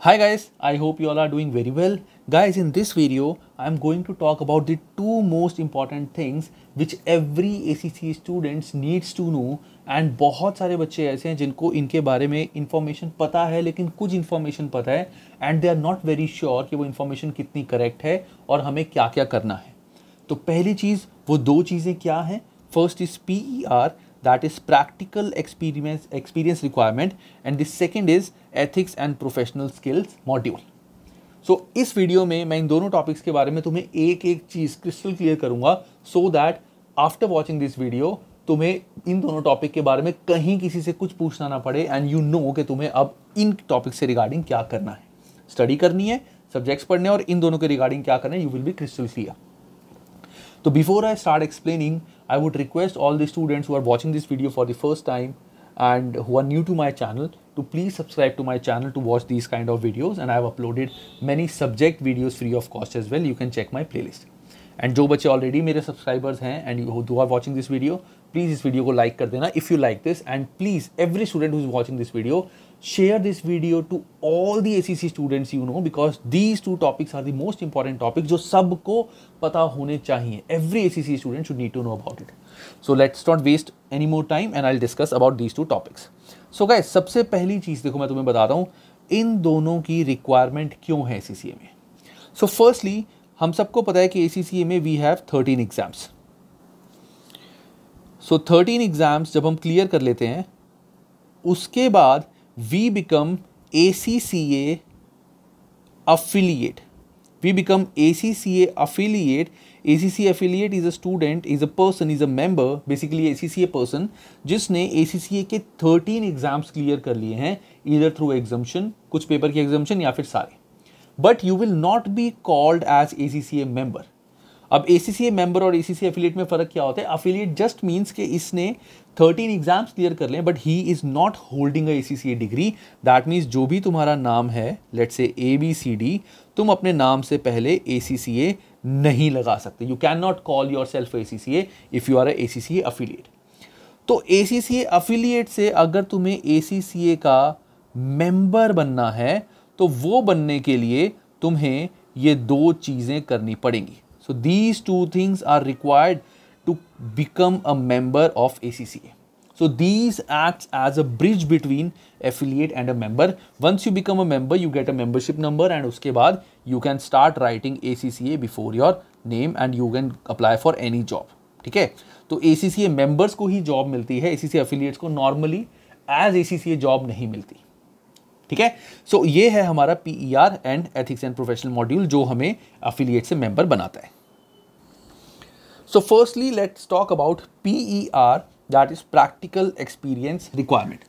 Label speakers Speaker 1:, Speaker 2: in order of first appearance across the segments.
Speaker 1: Hi guys, I hope you all are doing very well. Guys, in this video, I am going to talk about the two most important things which every ACC students needs to know and बहुत सारे बच्चे ऐसे हैं जिनको इनके बारे में information पता है लेकिन कुछ इंफॉर्मेशन पता है and they are not very sure कि वो इंफॉर्मेशन कितनी करेक्ट है और हमें क्या क्या करना है तो पहली चीज़ वो दो चीज़ें क्या हैं P E R that is practical experience experience requirement. And the second is ethics and professional skills module. So so, इस वीडियो में मैं इन दोनों टॉपिक्स के बारे में तुम्हें एक एक चीज़ क्रिस्टल क्लियर करूँगा so that after watching this video तुम्हें इन दोनों टॉपिक के बारे में कहीं किसी से कुछ पूछना ना पड़े एंड यू नो कि तुम्हें अब इन टॉपिक से रिगार्डिंग क्या करना है। स्टडी करनी है सब्जेक्ट्स पढ़ने और इन दोनों के रिगार्डिंग क्या करना है you will be crystal clear तो before I start explaining I would request all the students who are watching this video for the first time and who are new to my channel to please subscribe to my channel to watch these kind of videos and I have uploaded many subject videos free of cost as well. You can check my playlist. And जो बच्चे already मेरे subscribers हैं and you are watching this video please इस video को like कर देना if you like this and please every student who is watching this video Share this video to all the ACC students you know because these two topics are the most important topics जो सबको पता होने चाहिए every ACC student should need to know about it so let's not waste any more time and I'll discuss about these two topics so guys सबसे पहली चीज़ देखो मैं तुम्हें बताता हूँ इन दोनों की रिक्वायरमेंट क्यों है ACCA में सो so फर्स्टली हम सबको पता है कि ACCA में we have thirteen exams so thirteen exams जब हम क्लियर कर लेते हैं उसके बाद we become A C C A affiliate we become A C C A affiliate A C C affiliate is a student is a person is a member basically A C C A person जिसने A C C ए के thirteen exams clear कर लिए हैं इधर through एग्जामेशन कुछ paper की एग्जामेशन या फिर सारे। But you will not be called as A C C A member अब A C C A member और ए सी सी एफिलिएट में फ़र्क क्या होता है? अफिलियट जस्ट मीन्स के इसने थर्टीन एग्ज़ाम्स क्लियर कर लें but he is not holding C A degree that means जो भी तुम्हारा नाम है लेट से ए बी सी डी तुम अपने नाम से पहले ए नहीं लगा सकते। You can not call yourself A C C A if you are A C C A affiliate तो A C C A affiliate से अगर तुम्हें ए सी सी ए का मेंबर बनना है तो वो बनने के लिए तुम्हें ये दो चीज़ें करनी पड़ेंगी। So these two things are to become a member of ACCA. So these acts as a bridge between affiliate and a member. Once you become a member, you get a membership number and uske baad you can start writing ACCA before your name and you can apply for any job. ठीक है तो ए members को ही job मिलती है सी सी को सी C ए job नहीं मिलती ठीक है सो so, ये है हमारा P E R and ethics and professional module जो हमें अफिलिएट से मेंबर बनाता है So firstly, let's talk about PER that is practical experience requirement.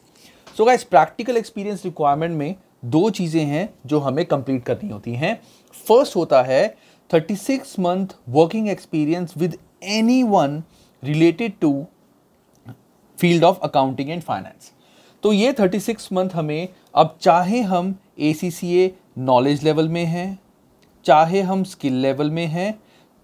Speaker 1: So guys, practical experience requirement में दो चीज़ें हैं जो हमें कंप्लीट करनी होती हैं फ़र्स्ट होता है 36 month working experience with anyone related to field of accounting and finance तो ये 36 मंथ हमें अब चाहे हम ए नॉलेज लेवल में हैं चाहे हम स्किल लेवल में हैं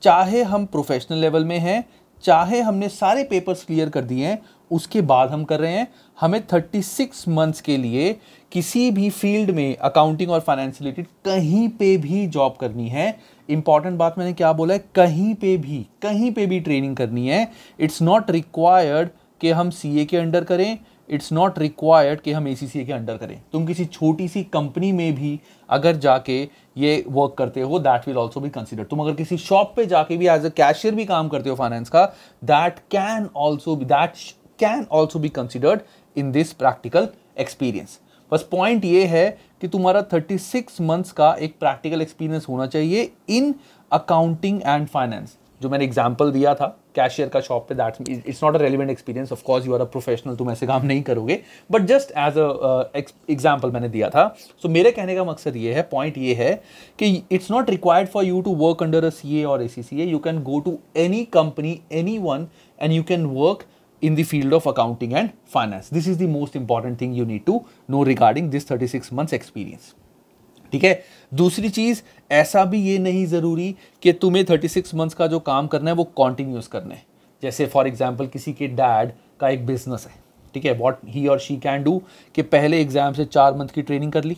Speaker 1: चाहे हम प्रोफेशनल लेवल में हैं, चाहे हमने सारे पेपर्स क्लियर कर दिए हैं, उसके बाद हम कर रहे हैं। हमें 36 मंथ्स के लिए किसी भी फ़ील्ड में अकाउंटिंग और फाइनेंस रिलेटेड कहीं पे भी जॉब करनी है। इंपॉर्टेंट बात मैंने क्या बोला है? कहीं पे भी, कहीं पे भी ट्रेनिंग करनी है। इट्स नॉट रिक्वायर्ड कि हम सीए के अंडर करें इट्स नॉट रिक्वायर्ड कि हम ए के अंडर करें। तुम किसी छोटी सी कंपनी में भी अगर जाके ये वर्क करते हो that will also be consider तुम अगर किसी शॉप पे जाके भी एज अ कैशियर भी काम करते हो फाइनेंस का that can also that can also be considered in this practical experience बस पॉइंट ये है कि तुम्हारा 36 मंथ्स का एक प्रैक्टिकल एक्सपीरियंस होना चाहिए इन अकाउंटिंग एंड फाइनेंस जो मैंने एग्ज़ाम्पल दिया था कैशियर का शॉप पे that it's not a relevant experience of course you are a professional तुम ऐसे काम नहीं करोगे but just as a example मैंने दिया था सो so, मेरे कहने का मकसद ये है पॉइंट ये है कि it's not required for you to work under a C A और A C C A you can go to any company any one and you can work in in the field of accounting and finance. This is the most important thing you need to know regarding this 36 months experience. ठीक है? दूसरी चीज़, ऐसा भी ये नहीं ज़रूरी कि तुम्हें 36 मंथ्स का जो काम करना है, वो कॉन्टिन्यूस करना है। जैसे फॉर एग्ज़ाम्पल किसी के डैड का एक बिज़नेस है, ठीक है? वॉट ही और शी कैन डू कि पहले एग्ज़ाम से चार मंथ की ट्रेनिंग कर ली,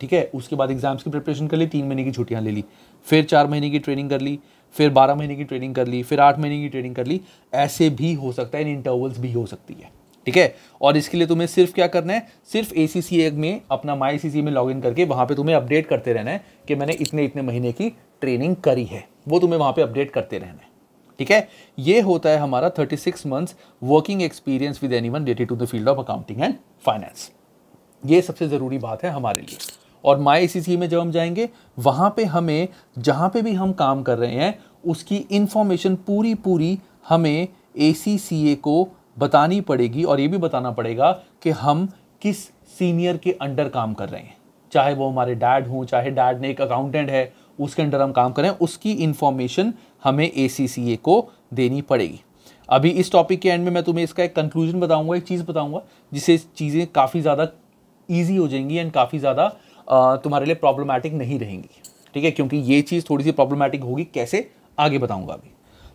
Speaker 1: ठीक है? उसके बाद एग्ज़ाम्स की प्रिपरेशन कर ली, तीन महीने की छुट्टियाँ ले ली, फिर चार महीने की ट्रेनिंग कर ली, फिर बारह महीने की ट्रेनिंग कर ली, फिर आठ महीने की ट्रेनिंग कर ली। ऐसे भी हो सकता है, इन इंटरवल्स भी हो सकती है। ठीक है? और इसके लिए तुम्हें सिर्फ़ क्या करना है? सिर्फ़ ए सी में, अपना माई सी में लॉग इन करके वहाँ पे तुम्हें अपडेट करते रहना है कि मैंने इतने इतने महीने की ट्रेनिंग करी है। वो तुम्हें वहाँ पे अपडेट करते रहना है। ठीक है? ये होता है हमारा 36 months working experience with anyone related to the field of accounting and finance ये सबसे ज़रूरी बात है हमारे लिए। और माई सी सी में जब हम जाएँगे, वहाँ पे हमें, जहाँ पे भी हम काम कर रहे हैं, उसकी इन्फॉर्मेशन पूरी पूरी हमें ACCA को बतानी पड़ेगी और ये भी बताना पड़ेगा कि हम किस सीनियर के अंडर काम कर रहे हैं। चाहे वो हमारे डैड हों, चाहे डैड ने एक अकाउंटेंट है, उसके अंडर हम काम करें उसकी इन्फॉर्मेशन हमें एसीसीए को देनी पड़ेगी। अभी इस टॉपिक के एंड में मैं तुम्हें इसका एक कंक्लूजन बताऊँगा, एक चीज़ बताऊँगा, जिससे चीज़ें काफ़ी ज़्यादा ईजी हो जाएँगी एंड काफ़ी ज़्यादा तुम्हारे लिए प्रॉब्लमैटिक नहीं रहेंगी। ठीक है? क्योंकि ये चीज़ थोड़ी सी प्रॉब्लमैटिक होगी, कैसे? आगे बताऊँगा अभी।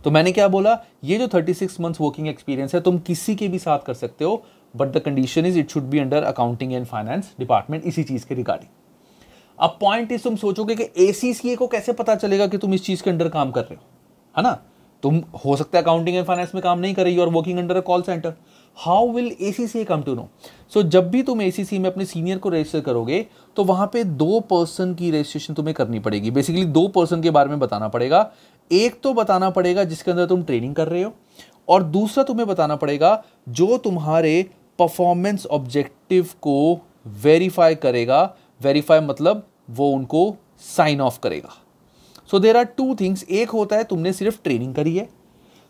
Speaker 1: तो मैंने क्या बोला, ये जो 36 मंथ्स वर्किंग एक्सपीरियंस है, तुम किसी के भी साथ कर सकते हो but the condition is it should be under accounting and finance department इसी चीज़ के रिगार्डिंग अब पॉइंट इज़ तुम सोचोगे कि एसीसीए को कैसे पता चलेगा कि तुम इस चीज़ के अंडर काम कर रहे हो? है ना? तुम, हो सकता है अकाउंटिंग एंड फाइनेंस में काम नहीं कर रही और working under a call centre how will ACC come to know so जब भी तुम ए सी एसीसी में अपने सीनियर को रजिस्टर करोगे तो वहाँ पे दो पर्सन की रजिस्ट्रेशन तुम्हें करनी पड़ेगी। बेसिकली दो पर्सन के बारे में बताना पड़ेगा। एक तो बताना पड़ेगा जिसके अंदर तुम ट्रेनिंग कर रहे हो, और दूसरा तुम्हें बताना पड़ेगा जो तुम्हारे परफॉर्मेंस ऑब्जेक्टिव को वेरीफाई करेगा। वेरीफाई मतलब वो उनको साइन ऑफ़ करेगा। So there are two things एक होता है तुमने सिर्फ़ ट्रेनिंग करी है।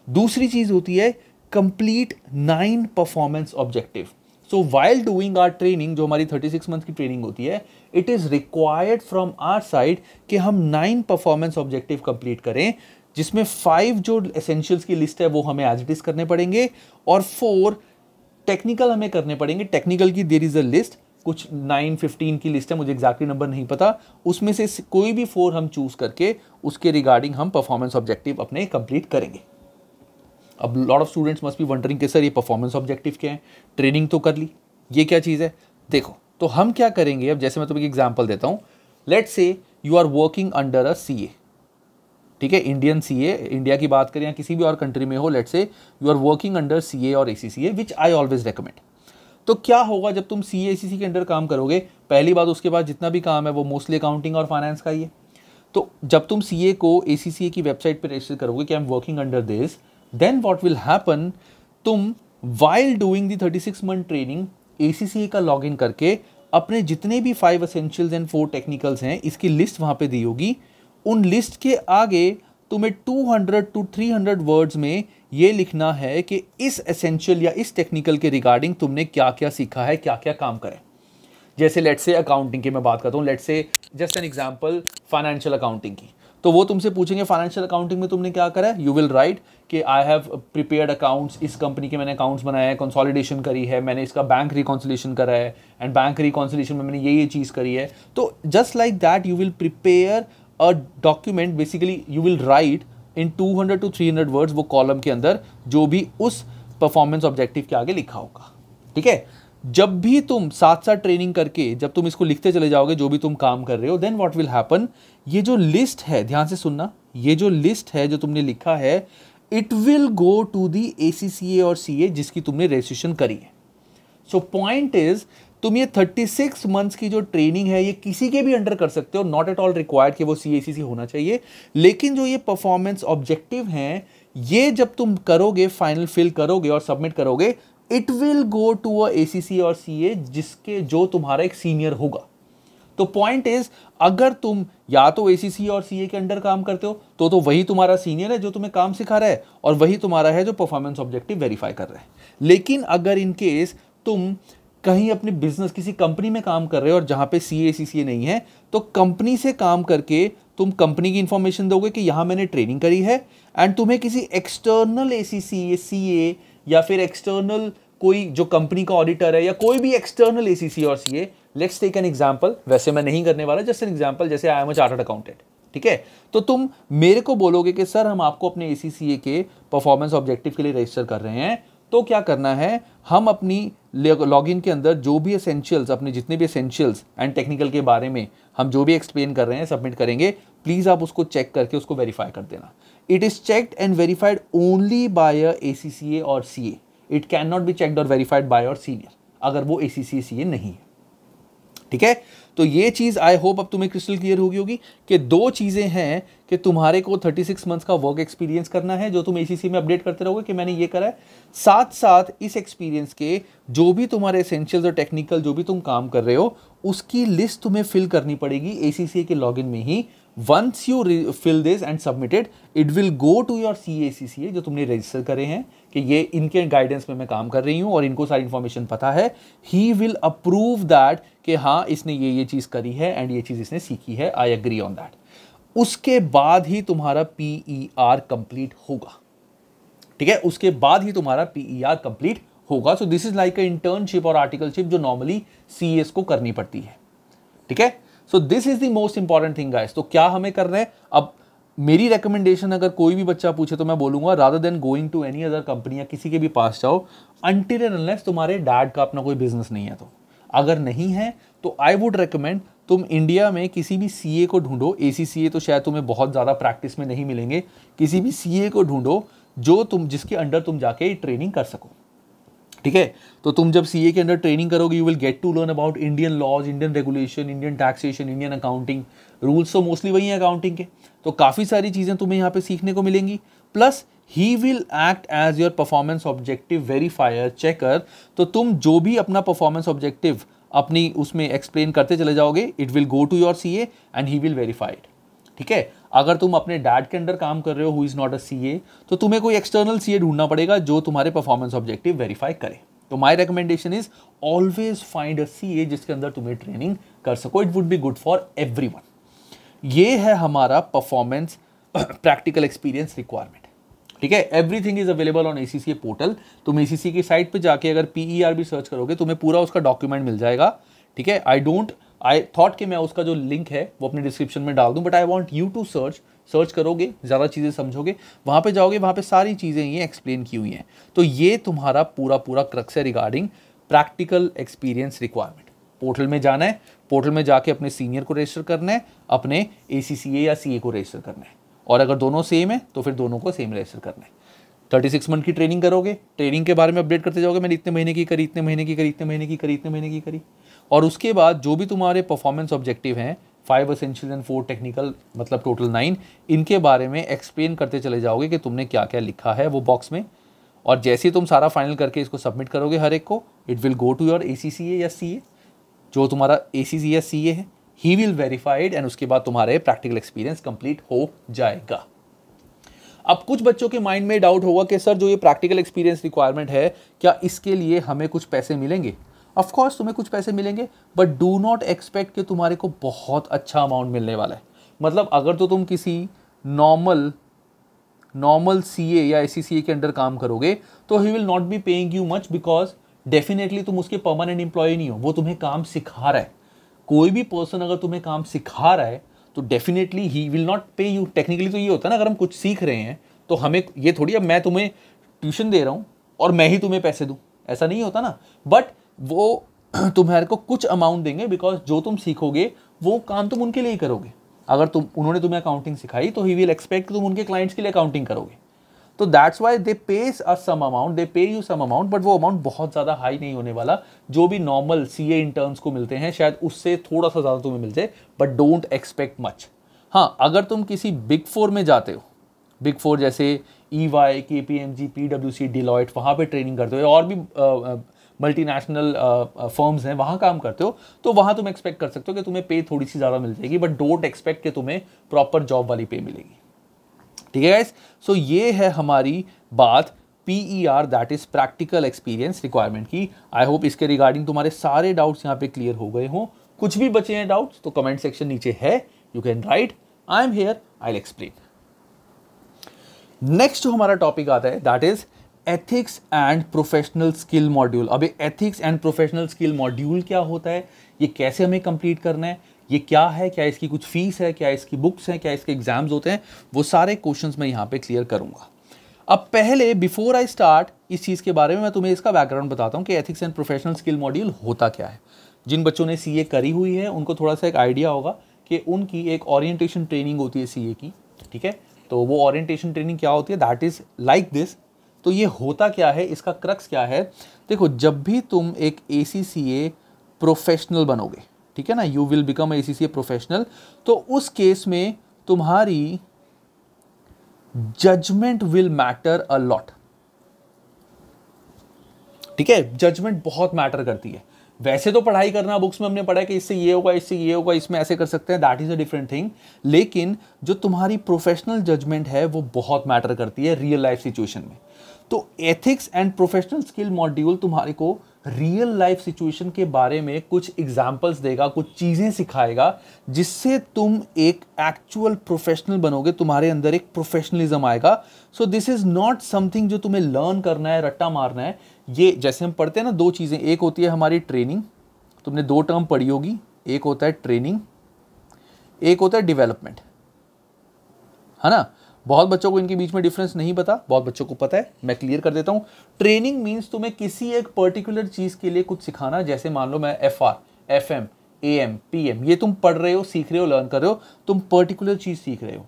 Speaker 1: दूसरी चीज़ होती है complete nine performance objective so while doing our training जो हमारी 36 मंथ की ट्रेनिंग होती है it is required from our side कि हम नाइन परफॉर्मेंस ऑब्जेक्टिव कंप्लीट करें, जिसमें फाइव जो एसेंशियल्स की लिस्ट है, वो हमें एज इट इज़ करने पड़ेंगे और फोर टेक्निकल हमें करने पड़ेंगे। टेक्निकल की देर इज़ अ लिस्ट कुछ नाइन फिफ्टीन की लिस्ट है, मुझे एक्जैक्टली नंबर नहीं पता। उसमें से कोई भी फोर हम चूज़ करके, उसके रिगार्डिंग हम परफॉर्मेंस ऑब्जेक्टिव अपने कंप्लीट करेंगे। अब lot of students must be wondering कि, सर, ये परफॉर्मेंस ऑब्जेक्टिव क्या है? ट्रेनिंग तो कर ली। ये क्या चीज़ है? देखो तो हम क्या करेंगे? अब जैसे मैं तुम्हें एग्ज़ाम्पल देता हूँ। Let's say you are working under a C A ठीक है? इंडियन सी ए इंडिया की बात करें या किसी भी और कंट्री में हो let's say you are working under C और A C C A which I always recommend तो क्या होगा जब तुम सी ए सी सी के अंडर काम करोगे? पहली बात, उसके बाद जितना भी काम है, वो मोस्टली अकाउंटिंग और फाइनेंस का ही है। तो जब तुम सी ए को ए सी सी ए की वेबसाइट पर रजिस्टर करोगे कि I am working under this then what will happen तुम while doing the thirty six month training A का लॉग इन करके अपने जितने भी five essentials and four technicals हैं, इसकी लिस्ट वहाँ पे दी होगी। उन लिस्ट के आगे तुम्हें 200 टू 300 वर्ड्स में ये लिखना है कि इस एसेंशियल या इस टेक्निकल के रिगार्डिंग तुमने क्या क्या सीखा है क्या क्या काम करें जैसे लेट से अकाउंटिंग की मैं बात करता हूँ let's say just an example financial accounting की। तो वो तुमसे पूछेंगे फाइनेंशियल अकाउंटिंग में तुमने क्या करा है? यू विल राइट कि आई हैव प्रिपेयर्ड अकाउंट्स इस कंपनी के मैंने अकाउंट्स बनाए हैं कंसोलिडेशन करी है, मैंने इसका बैंक रिकॉन्सिलेशन करा है एंड बैंक रिकॉन्सिलेशन में मैंने ये ये चीज़ करी है. तो just like that you will prepare a document basically you will write in 200 to 300 words वो कॉलम के अंदर जो भी उस परफॉर्मेंस ऑब्जेक्टिव के आगे लिखा होगा। ठीक है? जब भी तुम साथ साथ ट्रेनिंग करके, जब तुम इसको लिखते चले जाओगे, जो भी तुम काम कर रहे हो देन व्हाट विल हैपन ये जो लिस्ट है, ध्यान से सुनना, ये जो लिस्ट है, जो तुमने लिखा है it will go to the A और सी जिसकी तुमने रजिस्ट्रेशन करी है। सो पॉइंट इज़ तुम ये 36 मंथ्स की जो ट्रेनिंग है, ये किसी के भी अंडर कर सकते हो नॉट एट ऑल रिक्वायर्ड कि वो सी होना चाहिए, लेकिन जो ये परफॉर्मेंस ऑब्जेक्टिव हैं, ये जब तुम करोगे फाइनल फिल करोगे और सबमिट करोगे it will go to a ACC और सीए जिसके जो तुम्हारा एक सीनियर होगा। तो पॉइंट इज़ अगर तुम या तो ए एसीसी और सीए के अंडर काम करते हो तो तो वही तुम्हारा सीनियर है जो तुम्हें काम सिखा रहा है और वही तुम्हारा है जो परफॉर्मेंस ऑब्जेक्टिव वेरीफाई कर रहा है। लेकिन अगर इन केस तुम कहीं अपने बिज़नेस किसी कंपनी में काम कर रहे हो और जहाँ पे सी ए सी सी ए नहीं है तो कंपनी से काम करके तुम कंपनी की इंफॉर्मेशन दोगे कि यहाँ मैंने ट्रेनिंग करी है एंड तुम्हें किसी external A C C A C A या फिर एक्सटर्नल कोई जो कंपनी का ऑडिटर है या कोई भी एक्सटर्नल एसीसी और CA let's take an example वैसे मैं नहीं करने वाला जस्ट एन एग्जांपल जैसे I am a chartered accountant ठीक है? तो तुम मेरे को बोलोगे कि, सर, हम आपको अपने ए के परफॉर्मेंस ऑब्जेक्टिव के लिए रजिस्टर कर रहे हैं तो क्या करना है? हम अपनी लॉगिन के अंदर जो भी एसेंशियल्स अपने जितने भी एसेंशियल्स एंड टेक्निकल के बारे में हम जो भी एक्सप्लेन कर रहे हैं सबमिट करेंगे प्लीज़ आप उसको चेक करके उसको वेरीफाई कर देना। It is checked and verified only by A C C A और C A it can not be checked और वेरीफाइड बाय और सीनियर अगर वो ए सी सी सी ए नहीं है। ठीक है? तो ये चीज़ आई होप अब तुम्हें क्रिस्टल क्लियर होगी होगी कि दो चीज़ें हैं कि तुम्हारे को 36 मंथ्स का वर्क एक्सपीरियंस करना है, जो तुम एसीसी में अपडेट करते रहोगे कि मैंने ये करा है। साथ साथ इस एक्सपीरियंस के जो भी तुम्हारे एसेंशियल्स और टेक्निकल जो भी तुम काम कर रहे हो, उसकी लिस्ट तुम्हें फिल करनी पड़ेगी एसीसी के लॉगिन में ही। Once you fill this and submitted it will go to your C A C C A जो तुमने रजिस्टर करे हैं कि ये इनके गाइडेंस में मैं काम कर रही हूँ और इनको सारी इन्फॉर्मेशन पता है। ही विल अप्रूव दैट कि हाँ इसने ये ये चीज़ करी है एंड ये चीज़ इसने सीखी है। आई एग्री ऑन दैट उसके बाद ही तुम्हारा पी ई आर कंप्लीट होगा। ठीक है? उसके बाद ही तुम्हारा पी ई आर कंप्लीट होगा। So this is like a internship और आर्टिकलशिप जो नॉर्मली सी एस को करनी पड़ती है। ठीक है? So this is the most important thing guys तो क्या हमें कर रहे हैं? अब मेरी रिकमेंडेशन अगर कोई भी बच्चा पूछे तो मैं बोलूँगा rather than going to any other company या किसी के भी पास जाओ अनटिल एंड अनलेस तुम्हारे डैड का अपना कोई बिज़नेस नहीं है तो। अगर नहीं है तो आई वुड रिकमेंड तुम इंडिया में किसी भी सीए को ढूंढो। ए तो शायद तुम्हें बहुत ज़्यादा प्रैक्टिस में नहीं मिलेंगे। किसी भी सीए को ढूंढो, जो तुम, जिसके अंडर तुम जाके ट्रेनिंग कर सको। ठीक है? तो तुम जब सीए के अंदर ट्रेनिंग करोगे you will get to learn about Indian laws Indian regulation Indian taxation Indian accounting rules तो मोस्टली वही है अकाउंटिंग के. तो काफ़ी सारी चीज़ें तुम्हें यहाँ पे सीखने को मिलेंगी. Plus he will act as your performance objective verifier checker तो तुम जो भी अपना परफॉर्मेंस ऑब्जेक्टिव अपनी उसमें एक्सप्लेन करते चले जाओगे it will go to your C and he will verified ठीक है? अगर तुम अपने डैड के अंडर काम कर रहे हो who is not a CA तो तुम्हें कोई एक्सटर्नल सीए ढूंढना पड़ेगा जो तुम्हारे परफॉर्मेंस ऑब्जेक्टिव वेरीफाई करे। तो my recommendation is always find a CA जिसके अंदर तुम्हें ट्रेनिंग कर सको। It would be good for every ये है हमारा परफॉर्मेंस प्रैक्टिकल एक्सपीरियंस रिक्वायरमेंट ठीक है? Everything is available on ACC portal तुम एसीसी की साइट पे जाके अगर पीईआर भी सर्च करोगे, तुम्हें पूरा उसका डॉक्यूमेंट मिल जाएगा। ठीक है? आई डोंट आई थॉट कि मैं उसका जो लिंक है, वो अपने डिस्क्रिप्शन में डाल दूँ but I want you to search search करोगे, ज़्यादा चीज़ें समझोगे, वहाँ पे जाओगे, वहाँ पे सारी चीज़ें ये एक्सप्लेन की हुई हैं। तो ये तुम्हारा पूरा पूरा क्रक्स है regarding practical experience requirement portal में जाना है पोर्टल में जाके अपने सीनियर को रजिस्टर करना है, अपने एसीसीए या सीए को रजिस्टर करना है। और अगर दोनों सेम है तो फिर दोनों को सेम रजिस्टर करना है। थर्टी सिक्स मंथ की ट्रेनिंग करोगे ट्रेनिंग के बारे में अपडेट करते जाओगे, मैंने इतने महीने की करी, इतने महीने की करी, इतने महीने की करी, इतने महीने की करी। और उसके बाद जो भी तुम्हारे परफॉर्मेंस ऑब्जेक्टिव हैं five essential and four technical मतलब टोटल नाइन इनके बारे में एक्सप्लेन करते चले जाओगे कि तुमने क्या क्या लिखा है वो बॉक्स में। और जैसे ही तुम सारा फाइनल करके इसको सबमिट करोगे हर एक को it will go to your A C C A या सी ए जो तुम्हारा ए सी सी या सी ए है ही विल वेरीफाइड एंड उसके बाद तुम्हारे प्रैक्टिकल एक्सपीरियंस कंप्लीट हो जाएगा। अब कुछ बच्चों के माइंड में डाउट होगा कि, सर, जो ये प्रैक्टिकल एक्सपीरियंस रिक्वायरमेंट है, क्या इसके लिए हमें कुछ पैसे मिलेंगे? ऑफकोर्स तुम्हें कुछ पैसे मिलेंगे बट डू नॉट एक्सपेक्ट कि तुम्हारे को बहुत अच्छा अमाउंट मिलने वाला है। मतलब अगर तो तुम किसी नॉर्मल नॉर्मल सी ए या ए के अंडर काम करोगे तो he will not be paying you much because definitely तुम उसके परमानेंट एम्प्लॉय नहीं हो। वो तुम्हें काम सिखा रहा है। कोई भी पर्सन अगर तुम्हें काम सिखा रहा है तो definitely he will not pay you technically तो ये होता है ना, अगर हम कुछ सीख रहे हैं तो हमें ये थोड़ी, अब मैं तुम्हें ट्यूशन दे रहा हूँ और मैं ही तुम्हें पैसे दूँ। ऐसा नहीं होता ना। बट वो तुम्हारे को कुछ अमाउंट देंगे बिकॉज़ जो तुम सीखोगे, वो काम तुम उनके लिए ही करोगे। अगर तुम, उन्होंने तुम्हें अकाउंटिंग सिखाई तो ही विल एक्सपेक्ट तुम उनके क्लाइंट्स के लिए अकाउंटिंग करोगे। तो दैट्स वाई दे पे अ some amount they pay you some amount but वो अमाउंट बहुत ज़्यादा हाई नहीं होने वाला। जो भी नॉर्मल सी ए इंटर्न्स को मिलते हैं, शायद उससे थोड़ा सा ज़्यादा तुम्हें मिल जाए बट डोंट एक्सपेक्ट मच हाँ अगर तुम किसी बिग फोर में जाते हो बिग फोर जैसे E Y K P M G P W C Deloitte वहाँ पर ट्रेनिंग करते हो, और भी मल्टीनेशनल फर्म्स हैं, वहाँ काम करते हो तो वहाँ तुम एक्सपेक्ट कर सकते हो कि तुम्हें पे थोड़ी सी ज़्यादा मिल जाएगी बट डोंट एक्सपेक्ट कि तुम्हें प्रॉपर जॉब वाली पे मिलेगी। ठीक है गाइस सो ये है हमारी बात P E R that is practical experience requirement की। आई होप इसके रिगार्डिंग तुम्हारे सारे डाउट्स यहाँ पे क्लियर हो गए हों। कुछ भी बचे हैं डाउट्स तो कमेंट सेक्शन नीचे है you can write I am here I explain next जो हमारा टॉपिक आता है that is ethics and professional skill module अब ethics and professional skill module क्या होता है? ये कैसे हमें कंप्लीट करना है? ये क्या है? क्या इसकी कुछ फ़ीस है? क्या इसकी बुक्स हैं? क्या इसके एग्ज़ाम्स होते हैं? वो सारे क्वेश्चंस मैं यहाँ पे क्लियर करूँगा। अब पहले बिफोर आई स्टार्ट इस चीज़ के बारे में मैं तुम्हें इसका बैकग्राउंड बताता हूँ कि ethics and professional skill module होता क्या है। जिन बच्चों ने सीए करी हुई है, उनको थोड़ा सा एक आइडिया होगा कि उनकी एक ओरिएंटेशन ट्रेनिंग होती है सीए की, ठीक है? तो वो ओरिएंटेशन ट्रेनिंग क्या होती है? दैट इज़ लाइक दिस तो ये होता क्या है? इसका क्रक्स क्या है? देखो, जब भी तुम एक ए प्रोफेशनल बनोगे, ठीक है ना? You will become a professional तो उस केस में तुम्हारी judgment will matter a lot ठीक है? जजमेंट बहुत मैटर करती है. वैसे तो पढ़ाई करना बुक्स में हमने पढ़ा है कि इससे ये होगा, इससे ये होगा, इसमें ऐसे कर सकते हैं that is a different thing लेकिन जो तुम्हारी प्रोफेशनल जजमेंट है, वो बहुत मैटर करती है रियल लाइफ सिचुएशन में. तो ethics and professional skill module तुम्हारे को रियल लाइफ सिचुएशन के बारे में कुछ एग्जाम्पल्स देगा, कुछ चीज़ें सिखाएगा, जिससे तुम एक एक्चुअल प्रोफेशनल बनोगे, तुम्हारे अंदर एक प्रोफेशनलिज्म आएगा। So this is not something जो तुम्हें लर्न करना है, रट्टा मारना है। ये जैसे हम पढ़ते हैं ना, दो चीज़ें, एक होती है हमारी ट्रेनिंग तुमने दो टर्म पढ़ी होगी, एक होता है ट्रेनिंग एक होता है डिवेलपमेंट है ना? बहुत बच्चों को इनके बीच में डिफरेंस नहीं पता, बहुत बच्चों को पता है, मैं क्लियर कर देता हूँ। ट्रेनिंग मीन्स तुम्हें किसी एक पर्टिकुलर चीज़ के लिए कुछ सिखाना, जैसे मान लो मैं F R F M A M P M ये तुम पढ़ रहे हो, सीख रहे हो लर्न कर रहे हो, तुम पर्टिकुलर चीज़ सीख रहे हो।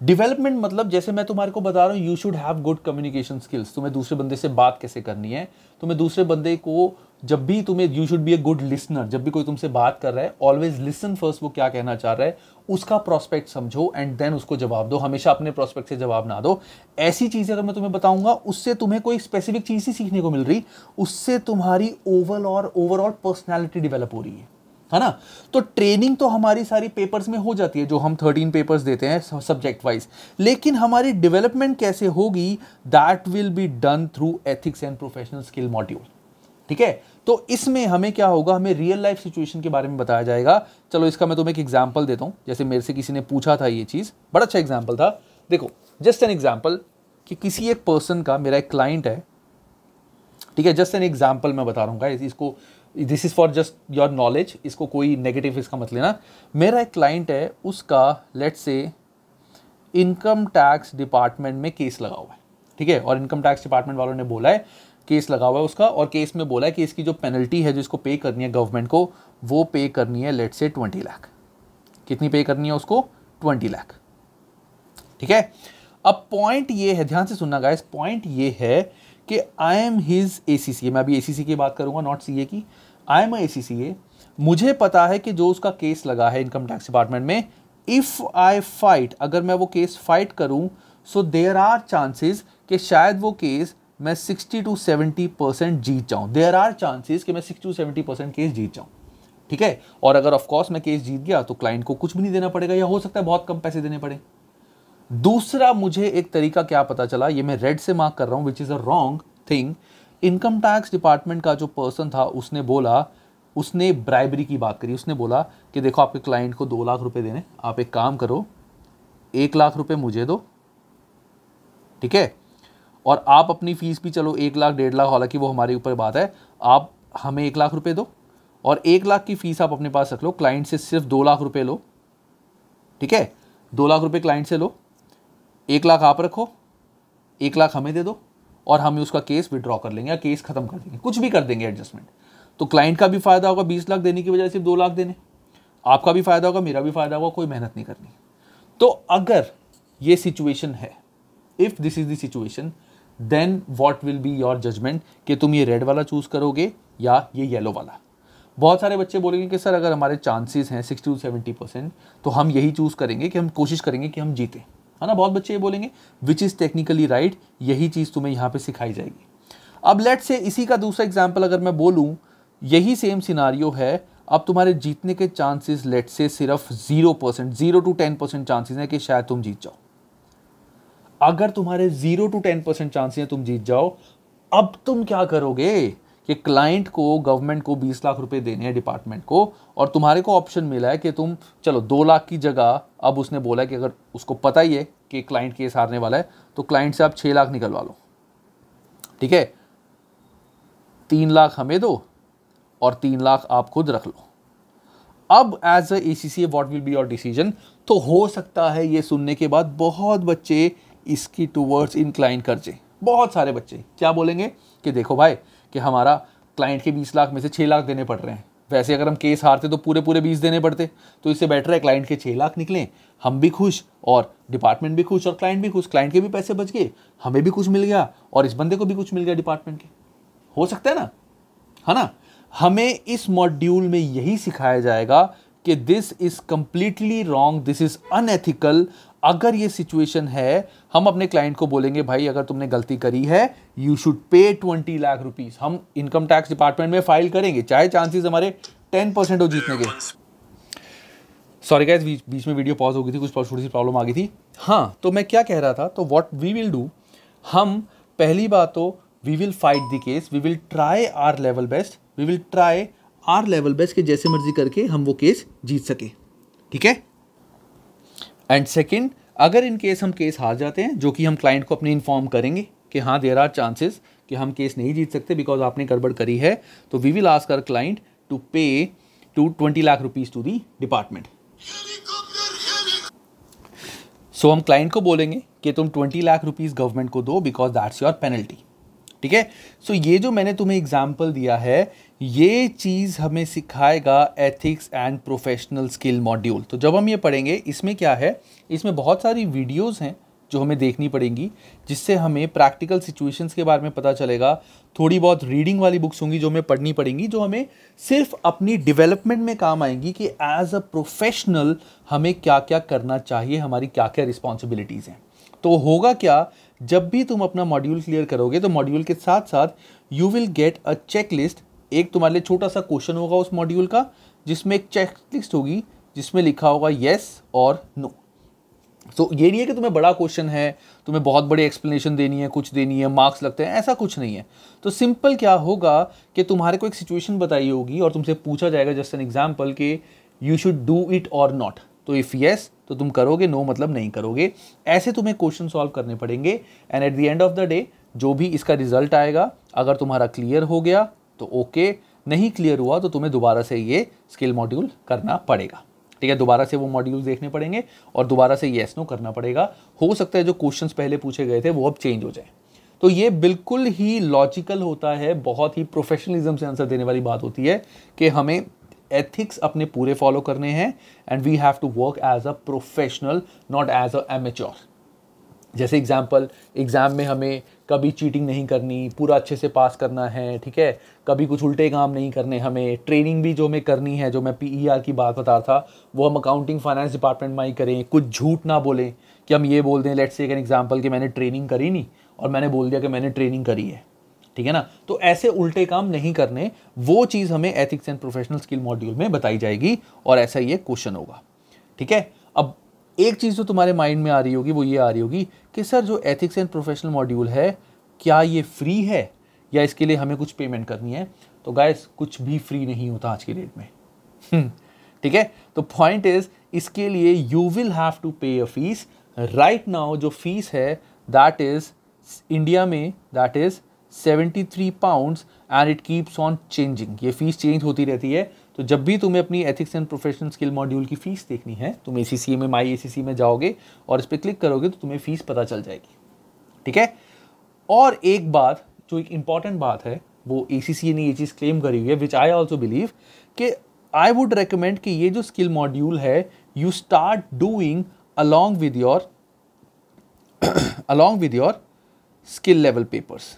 Speaker 1: डेवलपमेंट मतलब जैसे मैं तुम्हारे को बता रहा हूँ you should have good communication skills तुम्हें दूसरे बंदे से बात कैसे करनी है? तुम्हें दूसरे बंदे को जब भी तुम्हें you should be a good listener जब भी कोई तुमसे बात कर रहा है ऑलवेज लिसन फ़र्स्ट वो क्या कहना चाह रहा है, उसका प्रोस्पेक्ट समझो एंड देन उसको जवाब दो. हमेशा अपने प्रोस्पेक्ट से जवाब ना दो. ऐसी चीज़ें अगर मैं तुम्हें बताऊँगा, उससे तुम्हें कोई स्पेसिफिक चीज़ ही सीखने को मिल रही, उससे तुम्हारी ओवरऑल ओवरऑल पर्सनैलिटी डेवलप हो रही है. है ना? तो ट्रेनिंग तो हमारी सारी पेपर्स में हो जाती है, जो हम थर्टीन पेपर्स देते हैं सब्जेक्ट वाइज लेकिन हमारी डेवलपमेंट कैसे होगी that will be done through ethics and professional skill module ठीक है? तो इसमें हमें क्या होगा? हमें रियल लाइफ सिचुएशन के बारे में बताया जाएगा। चलो, इसका मैं तुम्हें एक एग्ज़ाम्पल देता हूँ। जैसे मेरे से किसी ने पूछा था ये चीज़, बड़ा अच्छा एग्ज़ाम्पल था। देखो जस्ट एन एग्ज़ाम्पल कि किसी एक पर्सन का, मेरा एक क्लाइंट है। ठीक है? जस्ट एन एग्ज़ाम्पल मैं बता रहा हूँ इसको this is for just your knowledge इसको कोई नेगेटिव इसका मत लेना। मेरा एक क्लाइंट है, उसका let say income tax department में केस लगा हुआ है। ठीक है? और इनकम टैक्स डिपार्टमेंट वालों ने बोला है केस लगा हुआ है उसका, और केस में बोला है कि इसकी जो पेनल्टी है, जो इसको पे करनी है गवर्नमेंट को, वो पे करनी है लेट से ट्वेंटी लाख कितनी पे करनी है उसको? ट्वेंटी लाख ठीक है? अब पॉइंट ये है, ध्यान से सुनना गाइस पॉइंट ये है कि आई एम हिज ए मैं अभी ए की बात करूँगा नॉट सी की। आई एम ए सी सी ए मुझे पता है कि जो उसका केस लगा है इनकम टैक्स डिपार्टमेंट में इफ़ आई फाइट अगर मैं वो केस फाइट करूँ सो देर आर चांसेस कि शायद वो केस मैं 60 टू 70 परसेंट जीत जाऊँ। देर आर चांसेस कि मैं 60 टू 70 परसेंट केस जीत जाऊँ। ठीक है? और अगर ऑफकोर्स मैं केस जीत गया तो क्लाइंट को कुछ भी नहीं देना पड़ेगा, या हो सकता है बहुत कम पैसे देने पड़े। दूसरा मुझे एक तरीका क्या पता चला, ये मैं रेड से मार्क कर रहा हूँ which is a wrong thing income tax department का जो पर्सन था, उसने बोला, उसने ब्राइबरी की बात करी, उसने बोला कि देखो, आपके क्लाइंट को दो लाख रुपए देने, आप एक काम करो, एक लाख रुपए मुझे दो, ठीक है? और आप अपनी फ़ीस भी चलो, एक लाख, डेढ़ लाख, हालाँकि वो हमारे ऊपर बात है, आप हमें एक लाख रुपए दो, और एक लाख की फ़ीस आप अपने पास रख लो, क्लाइंट से सिर्फ़ दो लाख रुपए लो, ठीक है? दो लाख रुपए क्लाइंट से लो, एक लाख आप रखो, एक लाख हमें दे दो और हम उसका केस विड्रॉ कर लेंगे या केस खत्म कर देंगे। कुछ भी कर देंगे एडजस्टमेंट तो क्लाइंट का भी फ़ायदा होगा बीस लाख देने की वजह सिर्फ़ दो लाख देने। आपका भी फ़ायदा होगा, मेरा भी फ़ायदा होगा, कोई मेहनत नहीं करनी। तो अगर ये सिचुएशन है if this is the situation then what will be your judgment कि तुम ये रेड वाला चूज़ करोगे या ये येलो वाला? बहुत सारे बच्चे बोलेंगे कि, सर, अगर हमारे चांसेस हैं सिक्सटी टू सेवेंटी परसेंट तो हम यही चूज़ करेंगे कि हम कोशिश करेंगे कि हम जीतें। है ना? बहुत बच्चे ये बोलेंगे विच इज़ टेक्निकली राइट यही चीज़ तुम्हें यहाँ पे सिखाई जाएगी. अब लेट से इसी का दूसरा एग्ज़ाम्पल अगर मैं बोलूँ, यही सेम सिनारियो है, अब तुम्हारे जीतने के चांसेस लेट से सिर्फ़ zero percent zero to ten percent chances हैं कि शायद तुम जीत जाओ। अगर तुम्हारे zero to ten percent chances हैं तुम जीत जाओ, अब तुम क्या करोगे? कि क्लाइंट को गवर्नमेंट को बीस लाख रुपए देने हैं डिपार्टमेंट को और तुम्हारे को ऑप्शन मिला है कि तुम, चलो, दो लाख की जगह अब उसने बोला है कि अगर उसको पता ही है कि क्लाइंट केस हारने वाला है तो क्लाइंट से आप छः लाख निकलवा लो। ठीक है? तीन लाख हमें दो और तीन लाख आप खुद रख लो। अब as A C C what will be your decision तो हो सकता है ये सुनने के बाद बहुत बच्चे इसकी टूवर्ड्स इनक्लाइन कर्जे बहुत सारे बच्चे। क्या बोलेंगे? कि देखो भाई कि हमारा क्लाइंट के बीस लाख में से छः लाख देने पड़ रहे हैं। वैसे अगर हम केस हारते तो पूरे पूरे बीस देने पड़ते। तो इससे बेटर है क्लाइंट के छः लाख निकले, हम भी खुश और डिपार्टमेंट भी खुश और क्लाइंट भी खुश। क्लाइंट के भी पैसे बच गए, हमें भी कुछ मिल गया और इस बंदे को भी कुछ मिल गया डिपार्टमेंट के। हो सकता है ना? है ना? हमें इस मॉड्यूल में यही सिखाया जाएगा कि this is completely wrong this is unethical अगर ये सिचुएशन है, हम अपने क्लाइंट को बोलेंगे, भाई, अगर तुमने गलती करी है you should pay twenty lakh rupees हम इनकम टैक्स डिपार्टमेंट में फ़ाइल करेंगे, चाहे चांसेस हमारे टेन परसेंट हो जीतने के। सॉरी गाइज़ बीच बीच में वीडियो पॉज हो गई थी, कुछ थोड़ी सी प्रॉब्लम आ गई थी। हाँ तो मैं क्या कह रहा था तो वॉट वी विल डू हम पहली बात तो we will fight the case we will try our level best we will try our level best के जैसे मर्ज़ी करके हम वो केस जीत सके। ठीक है? एंड सेकेंड अगर इन केस हम केस हार जाते हैं, जो कि हम क्लाइंट को अपने इन्फॉर्म करेंगे कि हाँ देर आर चांसेस कि हम केस नहीं जीत सकते बिकॉज़ आपने गड़बड़ करी है तो we will ask our client to pay to twenty lakh rupees to the department so हम क्लाइंट को बोलेंगे कि तुम ट्वेंटी लाख रुपीज़ गवर्नमेंट को दो बिकॉज़ दैट्स योर पेनल्टी ठीक है? सो ये जो मैंने तुम्हें एग्ज़ाम्पल दिया है ये चीज़ हमें सिखाएगा ethics and professional skill module तो जब हम ये पढ़ेंगे, इसमें क्या है? इसमें बहुत सारी वीडियोस हैं जो हमें देखनी पड़ेंगी, जिससे हमें प्रैक्टिकल सिचुएशंस के बारे में पता चलेगा, थोड़ी बहुत रीडिंग वाली बुक्स होंगी जो हमें पढ़नी पड़ेंगी, जो हमें सिर्फ़ अपनी डेवलपमेंट में काम आएँगी कि एज अ प्रोफेशनल हमें क्या क्या करना चाहिए, हमारी क्या क्या रिस्पॉन्सिबिलिटीज़ हैं। तो होगा क्या? जब भी तुम अपना मॉड्यूल क्लियर करोगे तो मॉड्यूल के साथ साथ you will get a check list एक तुम्हारे लिए छोटा सा क्वेश्चन होगा उस मॉड्यूल का, जिसमें एक चेक लिस्ट होगी, जिसमें लिखा होगा येस और नो तो ये नहीं है कि तुम्हें बड़ा क्वेश्चन है, तुम्हें बहुत बड़ी एक्सप्लेनेशन देनी है, कुछ देनी है मार्क्स लगते हैं, ऐसा कुछ नहीं है। तो सिंपल क्या होगा कि तुम्हारे को एक सिचुएशन बताई होगी और तुमसे पूछा जाएगा जस्ट एन एग्ज़ाम्पल कि यू शुड डू इट और नॉट तो इफ़ येस तो तुम करोगे नो मतलब नहीं करोगे। ऐसे तुम्हें क्वेश्चन सॉल्व करने पड़ेंगे। And at the end of the day जो भी इसका रिज़ल्ट आएगा, अगर तुम्हारा क्लियर हो गया तो ओके नहीं क्लियर हुआ तो तुम्हें दोबारा से ये स्किल मॉड्यूल करना पड़ेगा। ठीक है, दोबारा से वो मॉड्यूल देखने पड़ेंगे और दोबारा से येस नो करना पड़ेगा। हो सकता है जो क्वेश्चंस पहले पूछे गए थे वो अब चेंज हो जाए। तो ये बिल्कुल ही लॉजिकल होता है, बहुत ही प्रोफेशनलिज्म से आंसर देने वाली बात होती है कि हमें एथिक्स अपने पूरे फॉलो करने हैं and we have to work as a professional not as a amateur जैसे एग्ज़ाम्पल एग्ज़ाम में हमें कभी चीटिंग नहीं करनी, पूरा अच्छे से पास करना है, ठीक है? कभी कुछ उल्टे काम नहीं करने हमें ट्रेनिंग भी जो हमें करनी है, जो मैं पी e की बात बता रहा था, वो हम अकाउंटिंग फाइनेंस डिपार्टमेंट में ही करें, कुछ झूठ ना बोलें कि हम ये बोल दें लेट्स से एन एग्ज़ाम्पल कि मैंने ट्रेनिंग करी नहीं और मैंने बोल दिया कि मैंने ट्रेनिंग करी है, ठीक है ना? तो ऐसे उल्टे काम नहीं करने, वो चीज़ हमें ethics and professional skill module में बताई जाएगी और ऐसा ये क्वेश्चन होगा, ठीक है? अब एक चीज़ जो तुम्हारे माइंड में आ रही होगी वो ये आ रही होगी कि सर जो एथिक्स एंड प्रोफेशनल मॉड्यूल है क्या ये फ्री है या इसके लिए हमें कुछ पेमेंट करनी है? तो गाइस कुछ भी फ्री नहीं होता आज के डेट में। हम्म, ठीक है? तो पॉइंट इज़ इसके लिए you will have to pay a fees right now जो फ़ीस है दैट इज़ इंडिया में that is 73 pounds and it keeps on changing ये फ़ीस चेंज होती रहती है। तो जब भी तुम्हें अपनी ethics and professional skill module की फ़ीस देखनी है, तुम ए सी में माई ए में जाओगे और इस पर क्लिक करोगे तो तुम्हें फ़ीस पता चल जाएगी। ठीक है? और एक बात, जो एक इंपॉर्टेंट बात है, वो ए ने ये चीज़ क्लेम करी हुई है विच आई ऑल्सो बिलीव कि आई वुड रिकमेंड कि ये जो स्किल मॉड्यूल है you start doing along with your along with your skill level papers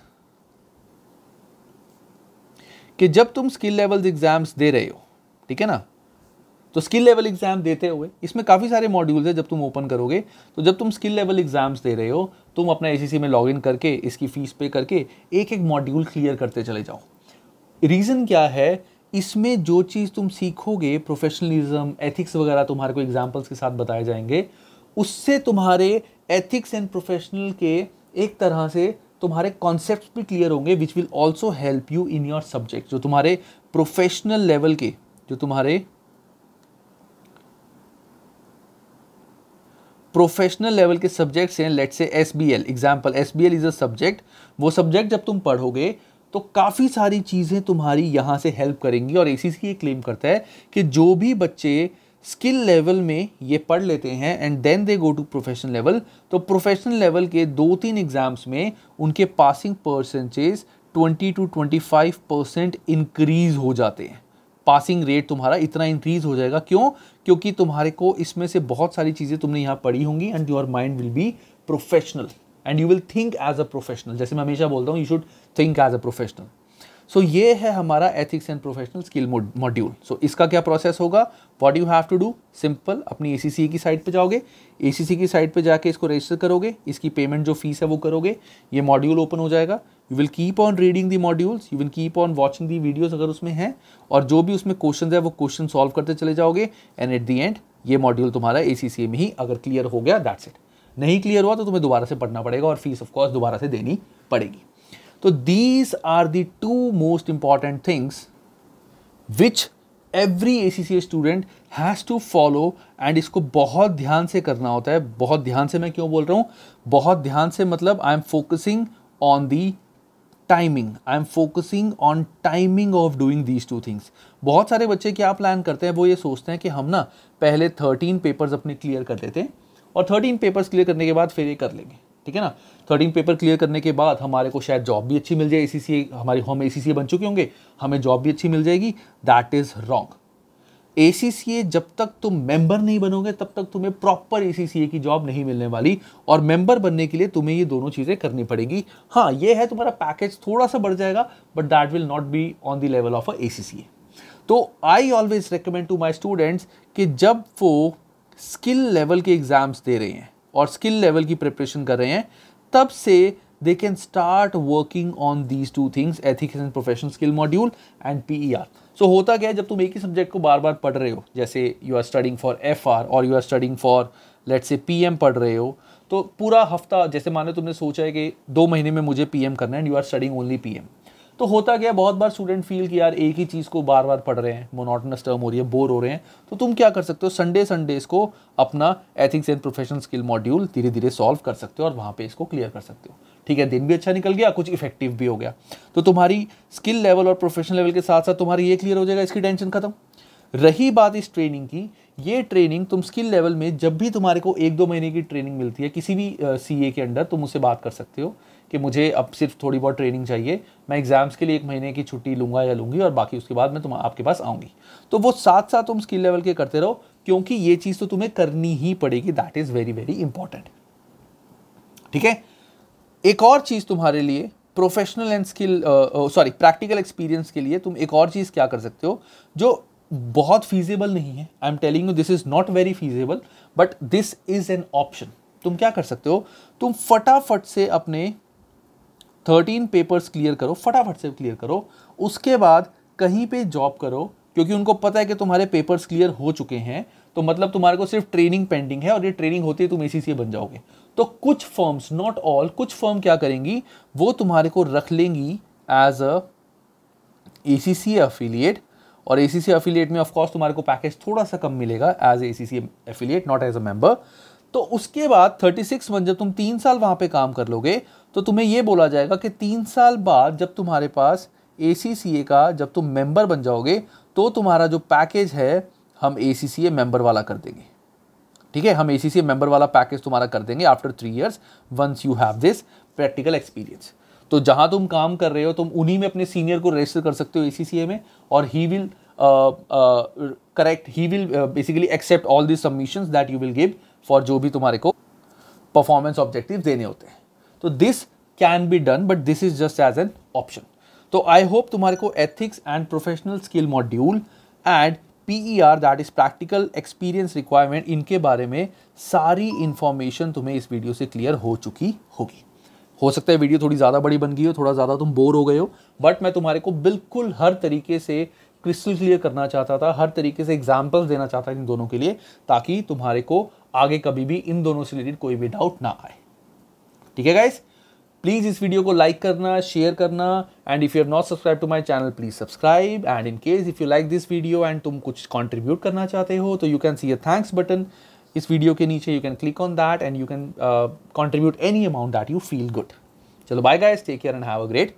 Speaker 1: कि जब तुम स्किल लेवल एग्ज़ाम्स दे रहे हो ठीक है ना? तो स्किल लेवल एग्ज़ाम देते हुए, इसमें काफ़ी सारे मॉड्यूल्स है जब तुम ओपन करोगे। तो जब तुम स्किल लेवल एग्ज़ाम्स दे रहे हो, तुम अपना एसीसी में लॉगिन करके, इसकी फ़ीस पे करके एक एक मॉड्यूल क्लियर करते चले जाओ। रीज़न क्या है? इसमें जो चीज़ तुम सीखोगे प्रोफेशनलिज्म एथिक्स वगैरह तुम्हारे को एग्जाम्पल्स के साथ बताए जाएँगे, उससे तुम्हारे एथिक्स एंड प्रोफेशनल के एक तरह से तुम्हारे कॉन्सेप्ट भी क्लियर होंगे which will also help you in your subject जो तुम्हारे प्रोफेशनल लेवल के। जो तुम्हारे प्रोफेशनल लेवल के सब्जेक्ट्स हैं let say S B L example S B L is a subject वो सब्जेक्ट जब तुम पढ़ोगे तो काफ़ी सारी चीज़ें तुम्हारी यहाँ से हेल्प करेंगी और ए सी ये क्लेम करता है कि जो भी बच्चे स्किल लेवल में ये पढ़ लेते हैं and then they go to professional level तो प्रोफेशनल लेवल के दो तीन एग्ज़ाम्स में उनके passing percentage 20 to 25 percent increase हो जाते हैं। पासिंग रेट तुम्हारा इतना इंक्रीज हो जाएगा। क्यों? क्योंकि तुम्हारे को इसमें से बहुत सारी चीज़ें तुमने यहाँ पढ़ी होंगी and your mind will be professional and you will think as a professional जैसे मैं हमेशा बोलता हूँ you should think as a professional so ये है हमारा ethics and professional skill module so इसका क्या प्रोसेस होगा? What you have to do simple अपनी ए की साइट पे जाओगे। ए की साइट पे जाके इसको रजिस्टर करोगे। इसकी पेमेंट जो फ़ीस है वो करोगे। ये मॉड्यूल ओपन हो जाएगा। You will keep on reading the modules you will keep on watching the videos अगर उसमें है, और जो भी उसमें क्वेश्चन है, वो क्वेश्चन सॉल्व करते चले जाओगे एंड एट दी एंड ये मॉड्यूल तुम्हारा ए में ही अगर क्लियर हो गया दैट्स इट नहीं क्लियर हुआ तो तुम्हें दोबारा से पढ़ना पड़ेगा, और फ़ीस ऑफकोर्स दोबारा से देनी पड़ेगी. तो these are the two most important things which every a student has to follow and इसको बहुत ध्यान से करना होता है. बहुत ध्यान से मैं क्यों बोल रहा हूँ? बहुत ध्यान से मतलब I am focusing on the timing I am focusing on timing of doing these two things बहुत सारे बच्चे क्या प्लान करते हैं? वो ये सोचते हैं कि हम ना पहले थर्टीन पेपर्स अपने क्लियर कर लेते हैं और थर्टीन पेपर्स क्लियर करने के बाद फिर ये कर लेंगे। ठीक है ना? थर्टीन पेपर क्लियर करने के बाद हमारे को शायद जॉब भी अच्छी मिल जाए ए सी सी हमारी, हम ए बन चुके होंगे, हमें जॉब भी अच्छी मिल जाएगी। दैट इज़ रॉन्ग एसीसीए जब तक तुम मेंबर नहीं बनोगे, तब तक तुम्हें प्रॉपर ए की जॉब नहीं मिलने वाली और मेंबर बनने के लिए तुम्हें ये दोनों चीज़ें करनी पड़ेगी। हाँ ये है तुम्हारा पैकेज थोड़ा सा बढ़ जाएगा but that will not be on the level of a A तो I always recommend to my students कि जब वो स्किल लेवल के एग्ज़ाम्स दे रहे हैं और स्किल लेवल की प्रिपरेशन कर रहे हैं, तब से they can start working on these two things ethics and professional skill module and P E so, होता क्या है जब तुम एक ही सब्जेक्ट को बार बार पढ़ रहे हो जैसे you are studying for F R और you are studying for let say P M पढ़ रहे हो तो पूरा हफ़्ता जैसे मानो तुमने सोचा है कि दो महीने में मुझे पी एम करना है and you are studying only P M तो होता क्या बहुत बार स्टूडेंट फील कि यार एक ही चीज़ को बार बार पढ़ रहे हैं मोनोटनस टर्म हो रही है बोर हो रहे हैं तो तुम क्या कर सकते हो संडे संडे को अपना ethics and professional skill module धीरे धीरे सॉल्व कर सकते हो और वहाँ पे इसको क्लियर कर सकते हो। ठीक है दिन भी अच्छा निकल गया कुछ इफ़ेक्टिव भी हो गया। तो तुम्हारी स्किल लेवल और प्रोफेशनल लेवल के साथ साथ तुम्हारी ये क्लियर हो जाएगा इसकी टेंशन खत्म। रही बात इस ट्रेनिंग की ये ट्रेनिंग तुम स्किल लेवल में जब भी तुम्हारे को एक दो महीने की ट्रेनिंग मिलती है किसी भी सी uh, के अंडर तुम उससे बात कर सकते हो। कि मुझे अब सिर्फ़ थोड़ी बहुत ट्रेनिंग चाहिए। मैं एग्ज़ाम्स के लिए एक महीने की छुट्टी लूँगा या लूँगी और बाकी उसके बाद मैं तुम, आपके पास आऊँगी। तो वो साथ साथ तुम स्किल लेवल के करते रहो, क्योंकि ये चीज़ तो तुम्हें करनी ही पड़ेगी। That is very very important ठीक है? एक और चीज़ तुम्हारे लिए professional and skill sorry practical experience के लिए तुम एक और चीज़ क्या कर सकते हो, जो बहुत फीजेबल नहीं है। I am telling you this is not very feasible but this is an option तुम क्या कर सकते हो? तुम फटाफट से अपने थर्टीन पेपर्स क्लियर करो, फटाफट से क्लियर करो, उसके बाद कहीं पे जॉब करो, क्योंकि उनको पता है कि तुम्हारे पेपर्स क्लियर हो चुके हैं तो मतलब तुम्हारे को सिर्फ़ ट्रेनिंग पेंडिंग है और ये ट्रेनिंग होती है, तुम ए बन जाओगे। तो कुछ फर्म्स नॉट ऑल कुछ फर्म क्या करेंगी, वो तुम्हारे को रख लेंगी एज अ ए एफिलिएट और ए एफिलिएट में ऑफकोर्स तुम्हारे को पैकेज थोड़ा सा कम मिलेगा as a affiliate not as a member तो उसके बाद 36 मंथ जब तुम तीन साल वहाँ पे काम कर लोगे तो तुम्हें ये बोला जाएगा कि तीन साल बाद जब तुम्हारे पास ACCA का जब तुम मेंबर बन जाओगे तो तुम्हारा जो पैकेज है, हम ACCA मेंबर वाला कर देंगे। ठीक है? हम ACCA मेंबर वाला पैकेज तुम्हारा कर देंगे after three years once you have this practical experience तो जहाँ तुम काम कर रहे हो, तुम उन्हीं में अपने सीनियर को रजिस्टर कर सकते हो ACCA में, और he will correct he will basically accept all this submission that you will give for जो भी तुम्हारे को परफॉर्मेंस ऑब्जेक्टिव देने होते हैं। तो this can be done but this is just as an option तो आई होप तुम्हारे को ethics and professional skill module and P R that is practical experience requirement इनके बारे में सारी इंफॉर्मेशन तुम्हें इस वीडियो से क्लियर हो चुकी होगी। हो सकता है वीडियो थोड़ी ज़्यादा बड़ी बन गई हो, थोड़ा ज़्यादा तुम बोर हो गए हो बट मैं तुम्हारे को बिल्कुल हर तरीके से क्रिस्टल क्लियर करना चाहता था, हर तरीके से एग्जाम्पल्स देना चाहता था इन दोनों के लिए, ताकि तुम्हारे को आगे कभी भी इन दोनों से रिलेटेड कोई भी डाउट ना आए। ठीक है गाइस प्लीज़ इस वीडियो को लाइक करना शेयर करना and if you have not subscribe to my channel please subscribe and in case if you like this video and तुम कुछ कंट्रीब्यूट करना चाहते हो तो you can see a thanks button इस वीडियो के नीचे. You can click on that and you can contribute any amount that you feel good चलो bye guys take care and have a great